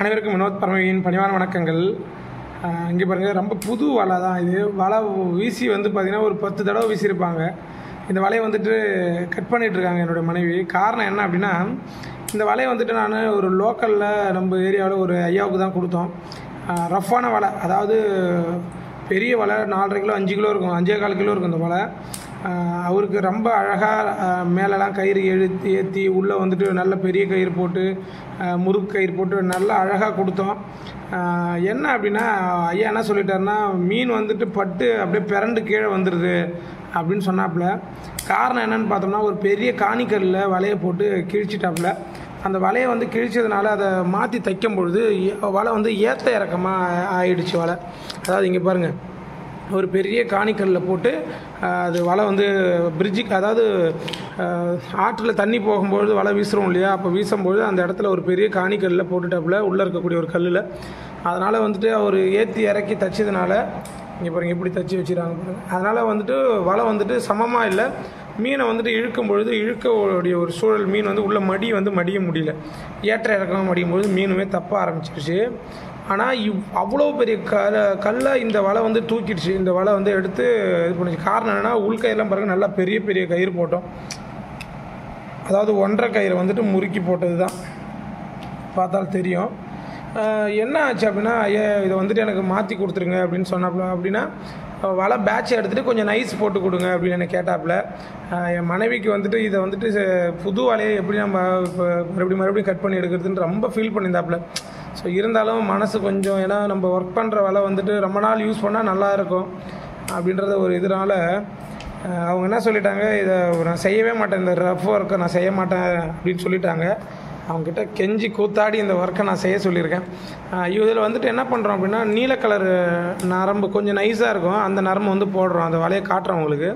அனைவருக்கும் வினோத் பரமையின் பணிவான வணக்கங்கள். இங்கே பாருங்கள் ரொம்ப புது வலை தான் இது. வலை வீசி வந்து பார்த்திங்கன்னா ஒரு பத்து தடவை வீசியிருப்பாங்க. இந்த வலையை வந்துட்டு கட் பண்ணிகிட்ருக்காங்க இருக்காங்க என்னுடைய மனைவி. காரணம் என்ன அப்படின்னா இந்த வலையை வந்துட்டு நான் ஒரு லோக்கலில் நம்ம ஏரியாவில் ஒரு ஐயாவுக்கு தான் கொடுத்தோம். ரஃப்பான வலை. அதாவது பெரிய வலை நாலரை கிலோ அஞ்சு கிலோ இருக்கும். அஞ்சே கால் கிலோ இருக்கும் இந்த வலை. அவருக்கு ரொம்ப அழகாக மேலெலாம் கயிறு எழுத்தி ஏற்றி உள்ளே வந்துட்டு நல்ல பெரிய கயிறு போட்டு முறுக்கு கயிறு போட்டு நல்லா அழகாக கொடுத்தோம். என்ன அப்படின்னா ஐயா என்ன சொல்லிட்டாருன்னா மீன் வந்துட்டு பட்டு அப்படியே பிறண்டு கீழே வந்துடுது அப்படின்னு சொன்னாப்புல. காரணம் என்னன்னு பார்த்தோம்னா ஒரு பெரிய காணிக்கல்லில் வலையை போட்டு கிழிச்சிட்டாப்புல. அந்த வலையை வந்து கிழிச்சதுனால அதை மாற்றி தைக்கும் பொழுது வலை வந்து ஏற்ற இறக்கமாக ஆயிடுச்சு வலை. அதாவது இங்கே பாருங்கள் ஒரு பெரிய காணிக்கல்லில் போட்டு அது வலை வந்து பிரிட்ஜுக்கு அதாவது ஆற்றில் தண்ணி போகும்பொழுது வலை வீசுகிறோம் இல்லையா? அப்போ வீசும்பொழுது அந்த இடத்துல ஒரு பெரிய காணிக்கல்லில் போட்டுட்டாப்புல உள்ளே இருக்கக்கூடிய ஒரு கல்லில். அதனால் வந்துட்டு அவர் ஏற்றி இறக்கி தச்சதுனால இங்கே பாருங்க எப்படி தச்சு வச்சுருக்காங்க அதனால் வந்துட்டு வலை வந்துட்டு சமமாக இல்லை. மீனை வந்துட்டு இழுக்கும் பொழுது இழுக்கக்கூடிய ஒரு சூழல் மீன் வந்து உள்ள மடி வந்து மடிய முடியல. ஏற்ற இறக்கமாக மடியும் பொழுது மீனுமே தப்ப ஆரம்பிச்சிருச்சு. ஆனால் இவ் அவ்வளோ பெரிய கல கல்லை இந்த வலை வந்து தூக்கிடுச்சு. இந்த வலை வந்து எடுத்து இது பண்ணிச்சு. காரணம் என்னென்னா உள்கையெல்லாம் பிறகு நல்லா பெரிய பெரிய கயிறு போட்டோம். அதாவது ஒன்றரை கயிறை வந்துட்டு முறுக்கி போட்டது தான் பார்த்தால் தெரியும். என்ன ஆச்சு அப்படின்னா ஐயா இதை வந்துட்டு எனக்கு மாற்றி கொடுத்துருங்க அப்படின்னு சொன்னாப்புல அப்படின்னா வலை பேட்ச் எடுத்துகிட்டு கொஞ்சம் நைஸ் போட்டு கொடுங்க அப்படின்னு என்ன கேட்டாப்புல. என் மனைவிக்கு வந்துட்டு இதை வந்துட்டு புது வலையை எப்படி நம்ம இப்போ மறுபடியும் மறுபடியும் கட் பண்ணி எடுக்கிறதுன்னு ரொம்ப ஃபீல் பண்ணியிருந்தாப்புல. ஸோ இருந்தாலும் மனசு கொஞ்சம் ஏன்னா நம்ம ஒர்க் பண்ணுற வலை வந்துட்டு ரொம்ப நாள் யூஸ் பண்ணால் நல்லாயிருக்கும் அப்படின்றத ஒரு இதனால் அவங்க என்ன சொல்லிட்டாங்க இதை நான் செய்யவே மாட்டேன் இந்த ரஃப் ஒர்க்கை நான் செய்ய மாட்டேன் அப்படின்னு சொல்லிட்டாங்க. அவங்ககிட்ட கெஞ்சி கூத்தாடி இந்த ஒர்க்கை நான் செய்ய சொல்லியிருக்கேன். இதில் வந்துட்டு என்ன பண்ணுறோம் அப்படின்னா நீல கலர் நரம்பு கொஞ்சம் நைஸாக இருக்கும். அந்த நரம்பு வந்து போடுறோம். அந்த வலையை காட்டுறோம் உங்களுக்கு.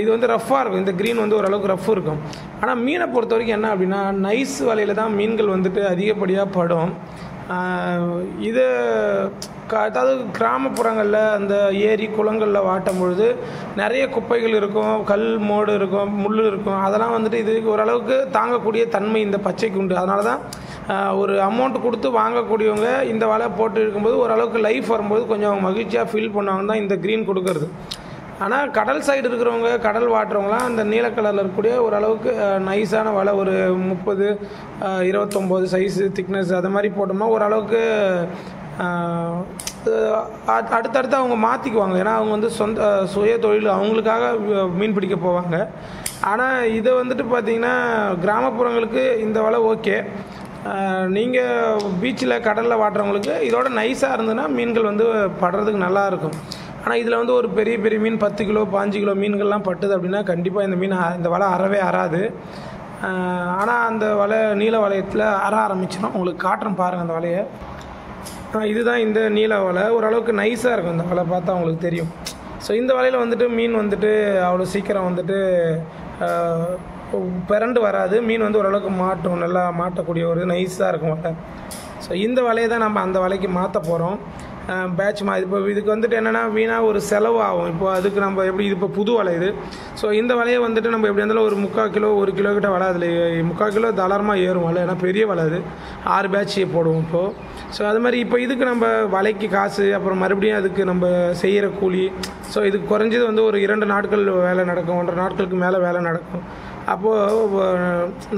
இது வந்து ரஃப்பாக இருக்கும். இந்த க்ரீன் வந்து ஓரளவுக்கு ரஃப் இருக்கும். ஆனால் மீனை பொறுத்த வரைக்கும் என்ன அப்படின்னா நைஸ் வலையில் தான் மீன்கள் வந்துட்டு அதிகப்படியாக படும். இது அதாவது கிராமப்புறங்களில் அந்த ஏரி குளங்களில் வாட்டும் பொழுது நிறைய குப்பைகள் இருக்கும் கல் மோடு இருக்கும் முள் இருக்கும். அதெல்லாம் வந்துட்டு இது ஓரளவுக்கு தாங்கக்கூடிய தன்மை இந்த பச்சைக்கு உண்டு. அதனால தான் ஒரு அமௌண்ட் கொடுத்து வாங்கக்கூடியவங்க இந்த வலை போட்டு இருக்கும்போது ஓரளவுக்கு லைஃப் வரும்போது கொஞ்சம் மகிழ்ச்சியாக ஃபீல் பண்ணுவாங்க தான் இந்த க்ரீன் கொடுக்கறது. ஆனால் கடல் சைடு இருக்கிறவங்க கடல் வாட்டுறவங்களாம் அந்த நீல கலரில் இருக்கக்கூடிய ஓரளவுக்கு நைஸான வலை ஒரு முப்பது இருபத்தொம்போது சைஸு திக்னஸ் அது மாதிரி போட்டோம்னா ஓரளவுக்கு அடுத்தடுத்து அவங்க மாற்றிக்குவாங்க ஏன்னா அவங்க வந்து சொந்த சுய தொழில் அவங்களுக்காக மீன் பிடிக்க போவாங்க. ஆனால் இதை வந்துட்டு பார்த்தீங்கன்னா கிராமப்புறங்களுக்கு இந்த வலை ஓகே. நீங்கள் பீச்சில் கடலில் வாட்டுறவங்களுக்கு இதோட நைஸாக இருந்ததுன்னா மீன்கள் வந்து படுறதுக்கு நல்லா இருக்கும். ஆனால் இதில் வந்து ஒரு பெரிய பெரிய மீன் பத்து கிலோ பாஞ்சு கிலோ மீன்கள்லாம் பட்டுது அப்படின்னா கண்டிப்பாக இந்த மீன் இந்த வலை அறவே அறாது. ஆனால் அந்த வலை நீல வளையத்தில் அற ஆரம்பிச்சிடும் உங்களுக்கு காட்டுறேன் பாருங்கள் அந்த வலையை. இதுதான் இந்த நீல வலை. ஓரளவுக்கு நைஸாக இருக்கும் இந்த வலை பார்த்தா உங்களுக்கு தெரியும். ஸோ இந்த வலையில் வந்துட்டு மீன் வந்துட்டு அவ்வளோ சீக்கிரம் வந்துட்டு பிறண்டு வராது. மீன் வந்து ஓரளவுக்கு மாட்டும். நல்லா மாட்டக்கூடிய ஒரு நைஸாக இருக்கும் வலை. ஸோ இந்த வலையை தான் நம்ம அந்த வலைக்கு மாற்ற போகிறோம் பேட்ச் மாதிரி இப்போ இதுக்கு வந்துட்டு என்னென்னா வீணாக ஒரு செலவு ஆகும் இப்போ அதுக்கு நம்ம எப்படி இது இப்போ புது வலை இது. ஸோ இந்த வலையை வந்துட்டு நம்ம எப்படி இருந்தாலும் ஒரு முக்கால் கிலோ ஒரு கிலோ கிட்ட வலை அதில் முக்கால் கிலோ தாராளமாக ஏறும் வலை. ஏன்னா பெரிய வலை அது. ஆறு பேட்ச் போடுவோம் இப்போது ஸோ அது மாதிரி இப்போ இதுக்கு நம்ம வலைக்கு காசு அப்புறம் மறுபடியும் அதுக்கு நம்ம செய்கிற கூலி. ஸோ இதுக்கு குறைஞ்சது வந்து ஒரு இரண்டு நாட்கள் வேலை நடக்கும். ஒன்றரை நாட்களுக்கு மேலே வேலை நடக்கும். அப்போது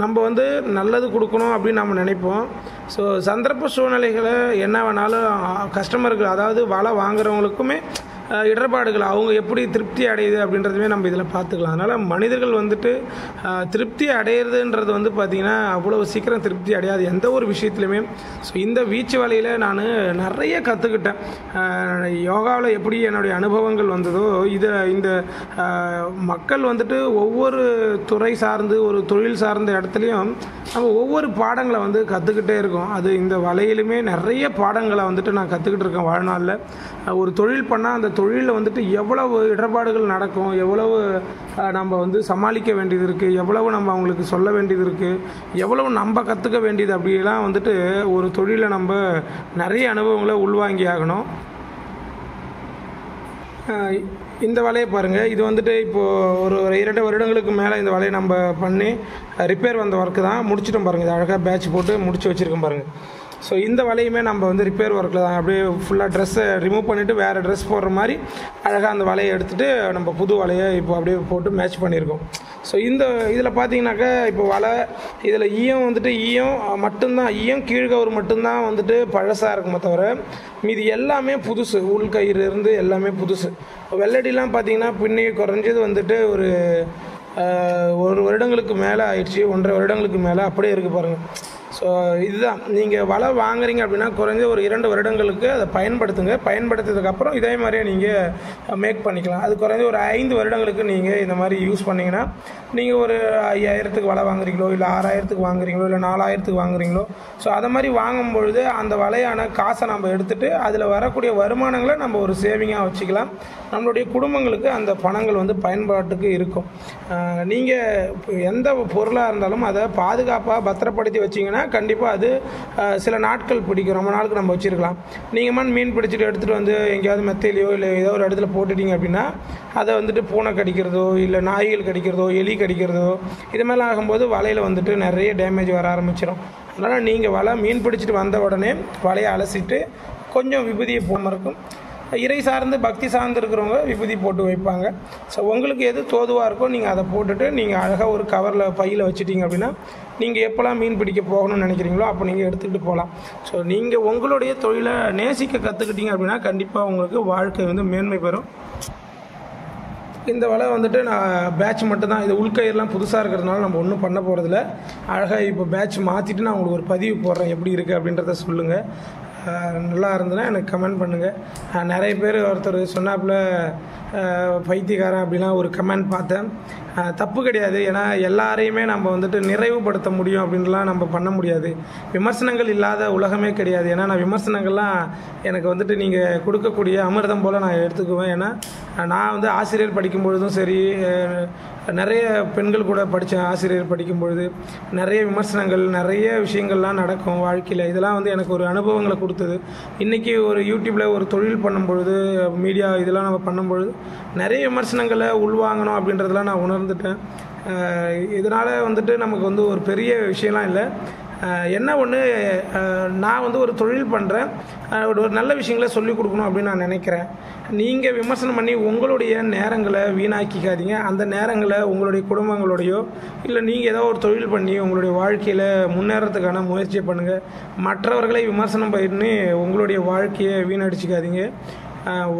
நம்ம வந்து நல்லது கொடுக்கணும் அப்படின்னு நம்ம நினைப்போம். ஸோ சந்தர்ப்ப சூழ்நிலைகளை என்ன வேணாலும் கஸ்டமருக்கு அதாவது வலை வாங்குறவங்களுக்குமே இடர்பாடுகள் அவங்க எப்படி திருப்தி அடையுது அப்படின்றதுமே நம்ம இதில் பார்த்துக்கலாம். அதனால் மனிதர்கள் வந்துட்டு திருப்தி அடையிறதுன்றது வந்து பார்த்திங்கன்னா அவ்வளோ சீக்கிரம் திருப்தி அடையாது. எந்த ஒரு விஷயத்துலையுமே ஸோ இந்த வீச்சு வலையில் நான் நிறைய கற்றுக்கிட்டேன் யோகாவில் எப்படி என்னுடைய அனுபவங்கள் வந்ததோ இதை இந்த மக்கள் வந்துட்டு ஒவ்வொரு துறை சார்ந்து ஒரு தொழில் சார்ந்த இடத்துலையும் நம்ம ஒவ்வொரு பாடங்களை வந்து கற்றுக்கிட்டே இருக்கோம். அது இந்த வலையிலுமே நிறைய பாடங்களை வந்துட்டு நான் கற்றுக்கிட்டு இருக்கேன் வாழ்நாளில். ஒரு தொழில் பண்ணால் அந்த தொழிலில் வந்துட்டு எவ்வளவு இடர்பாடுகள் நடக்கும் எவ்வளவு நம்ம வந்து சமாளிக்க வேண்டியது இருக்குது எவ்வளவு நம்ம அவங்களுக்கு சொல்ல வேண்டியது இருக்குது எவ்வளவு நம்ம கற்றுக்க வேண்டியது அப்படிலாம் வந்துட்டு ஒரு தொழிலை நம்ம நிறைய அனுபவங்களை உள்வாங்கி ஆகணும் இந்த வலையை பாருங்கள் இது வந்துட்டு இப்போது ஒரு ஒரு இரண்டு வருடங்களுக்கு மேலே இந்த வலையை நம்ம பண்ணி ரிப்பேர் வந்த ஒர்க்கு தான். முடிச்சிட்டோம் பாருங்கள் இது அழகாக பேட்ச் போட்டு முடிச்சு வச்சுருக்கோம் பாருங்கள் ஸோ இந்த வலையுமே நம்ம வந்து ரிப்பேர் ஒர்க்கில் தான். அப்படியே ஃபுல்லாக ட்ரெஸ்ஸை ரிமூவ் பண்ணிவிட்டு வேறு ட்ரெஸ் போடுற மாதிரி அழகாக அந்த வலையை எடுத்துகிட்டு நம்ம புது வலையை இப்போ அப்படியே போட்டு மேட்ச் பண்ணியிருக்கோம். ஸோ இந்த இதில் பார்த்தீங்கன்னாக்கா இப்போ வலை இதில் ஈயம் e வந்துட்டு e ஈயம் மட்டும்தான். E ஈயம் கீழ்கவர் மட்டும்தான் வந்துட்டு பழசாக இருக்குமே தவிர மீதி எல்லாமே புதுசு. உள்கயிறு இருந்து எல்லாமே புதுசு. வெள்ளடிலாம் பார்த்தீங்கன்னா பின்னி குறைஞ்சது வந்துட்டு ஒரு ஒரு வருடங்களுக்கு மேலே ஆயிடுச்சு. ஒன்றரை வருடங்களுக்கு மேலே அப்படியே இருக்குது பாருங்கள் ஸோ இதுதான். நீங்கள் வலை வாங்குறீங்க அப்படின்னா குறைஞ்ச ஒரு இரண்டு வருடங்களுக்கு அதை பயன்படுத்துங்க. பயன்படுத்ததுக்கப்புறம் இதே மாதிரியே நீங்கள் மேக் பண்ணிக்கலாம். அது குறைஞ்ச ஒரு ஐந்து வருடங்களுக்கு நீங்கள் இந்த மாதிரி யூஸ் பண்ணிங்கன்னா நீங்கள் ஒரு ஐயாயிரத்துக்கு வலை வாங்குறீங்களோ இல்லை ஆறாயிரத்துக்கு வாங்குறீங்களோ இல்லை நாலாயிரத்துக்கு வாங்குறீங்களோ ஸோ அதை மாதிரி வாங்கும்பொழுது அந்த வலையான காசை நம்ம எடுத்துகிட்டு அதில் வரக்கூடிய வருமானங்களை நம்ம ஒரு சேவிங்காக வச்சுக்கலாம். நம்மளுடைய குடும்பங்களுக்கு அந்த பணங்கள் வந்து பயன்பாட்டுக்கு இருக்கும். நீங்கள் எந்த பொருளாக இருந்தாலும் அதை பாதுகாப்பாக பத்திரப்படுத்தி வச்சிங்கன்னா கண்டிப்பாக அது சில நாட்கள் பிடிக்கும். ரொம்ப நாளுக்கு நம்ம வச்சுருக்கலாம். நீங்கள் மண் மீன் பிடிச்சிட்டு எடுத்துகிட்டு வந்து எங்கேயாவது மெத்தையிலையோ இல்லை ஏதோ ஒரு இடத்துல போட்டுட்டீங்க அப்படின்னா அதை வந்துட்டு பூனை கடிக்கிறதோ இல்லை நாய்கள் கடிக்கிறதோ எலி கடிக்கிறதோ இது மாதிரிலாம் ஆகும்போது வலையில் வந்துட்டு நிறைய டேமேஜ் வர ஆரம்பிச்சிடும் அதனால் நீங்கள் வலை மீன் பிடிச்சிட்டு வந்த உடனே வலையை அலசிட்டு கொஞ்சம் விபூதியை போகாமல் இருக்கும் இறை சார்ந்து பக்தி சார்ந்து இருக்கிறவங்க விபூதி போட்டு வைப்பாங்க. ஸோ உங்களுக்கு எது தோதுவாக இருக்கோ நீங்கள் அதை போட்டுட்டு நீங்கள் அழகாக ஒரு கவரில் பையில் வச்சுட்டிங்க அப்படின்னா நீங்கள் எப்போல்லாம் மீன் பிடிக்க போகணும்னு நினைக்கிறீங்களோ அப்போ நீங்கள் எடுத்துக்கிட்டு போகலாம் ஸோ நீங்கள் உங்களுடைய தொழிலை நேசிக்க கற்றுக்கிட்டீங்க அப்படின்னா கண்டிப்பாக உங்களுக்கு வாழ்க்கை வந்து மேன்மை பெறும். இந்த வலை வந்துட்டு நான் பேட்ச் மட்டும்தான். இது உள்கயிறுலாம் புதுசாக இருக்கிறதுனால நம்ம ஒன்றும் பண்ண போகிறதில்ல அழகாக இப்போ பேட்ச் மாற்றிட்டு நான் உங்களுக்கு ஒரு பதிவு போடுறேன். எப்படி இருக்குது அப்படின்றத சொல்லுங்கள் நல்லா இருந்ததுன்னா எனக்கு கமெண்ட் பண்ணுங்கள் நிறைய பேர் ஒருத்தர் சொன்னாப்புல பைத்தியக்காரன் அப்படிலாம் ஒரு கமெண்ட் பார்த்தேன். தப்பு கிடையாது. ஏன்னா எல்லாரையுமே நம்ம வந்துட்டு நிறைவுபடுத்த முடியும் அப்படின்லாம் நம்ம பண்ண முடியாது. விமர்சனங்கள் இல்லாத உலகமே கிடையாது. ஏன்னா நான் விமர்சனங்கள்லாம் எனக்கு வந்துட்டு நீங்கள் கொடுக்கக்கூடிய அமிர்தம் போல் நான் எடுத்துக்குவேன். ஏன்னா நான் வந்து ஆசிரியர் படிக்கும் பொழுதும் சரி நிறைய பெண்கள் கூட படித்தேன் ஆசிரியர் படிக்கும்பொழுது நிறைய விமர்சனங்கள் நிறைய விஷயங்கள்லாம் நடக்கும் வாழ்க்கையில். இதெல்லாம் வந்து எனக்கு ஒரு அனுபவங்களை கொடுத்தது. இன்றைக்கி ஒரு யூடியூப்பில் ஒரு தொழில் பண்ணும்பொழுது மீடியா இதெல்லாம் நம்ம பண்ணும்பொழுது நிறைய விமர்சனங்களை உள்வாங்கணும் அப்படின்றதெல்லாம் நான் உணர்ந்துட்டேன். இதனால் வந்துட்டு நமக்கு வந்து ஒரு பெரிய விஷயம்லாம் இல்லை. என்ன ஒன்று நான் வந்து ஒரு தொழில் பண்ணுறேன் ஒரு நல்ல விஷயங்களை சொல்லிக் கொடுக்கணும் அப்படின்னு நான் நினைக்கிறேன். நீங்கள் விமர்சனம் பண்ணி உங்களுடைய நேரங்களை வீணாக்கிக்காதீங்க. அந்த நேரங்களை உங்களுடைய குடும்பங்களோடையோ இல்லை நீங்கள் ஏதோ ஒரு தொழில் பண்ணி உங்களுடைய வாழ்க்கையில் முன்னேறத்துக்கான முயற்சியை பண்ணுங்கள் மற்றவர்களை விமர்சனம் பண்ணி உங்களுடைய வாழ்க்கையை வீணடிச்சிக்காதீங்க.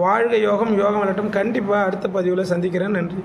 வாழ்க யோகம் யோகம் விளட்டும் கண்டிப்பாக அடுத்த பதிவில் சந்திக்கிறேன். நன்றி.